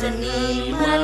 seniman